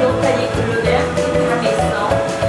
로컬이 글로벨 담에 있어.